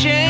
shame. change